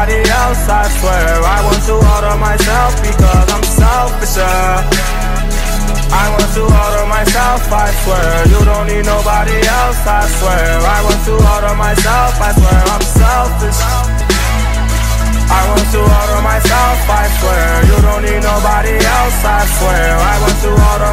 nobody else, I swear. I want to order myself because I'm selfish. Uh. I want to order myself, I swear. You don't need nobody else, I swear. I want to order myself, I swear. I'm selfish. I want to order myself, I swear. You don't need nobody else, I swear. I want to order